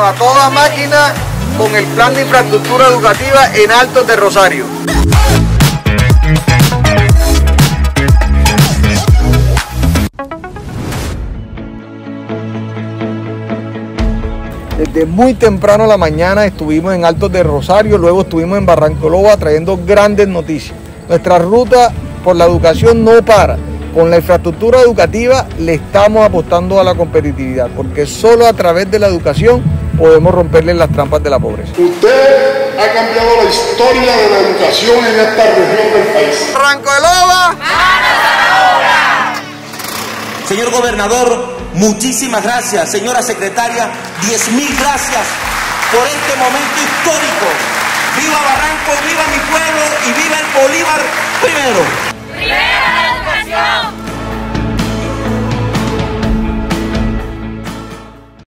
A toda máquina con el plan de infraestructura educativa en Altos de Rosario. Desde muy temprano a la mañana estuvimos en Altos de Rosario, luego estuvimos en Barrancoloba trayendo grandes noticias. Nuestra ruta por la educación no para. Con la infraestructura educativa le estamos apostando a la competitividad, porque solo a través de la educación podemos romperle las trampas de la pobreza. Usted ha cambiado la historia de la educación en esta región del país. Barrancolova. Señor gobernador, muchísimas gracias. Señora secretaria, diez mil gracias por este momento histórico. ¡Viva Barranco, viva mi pueblo y viva el Bolívar primero!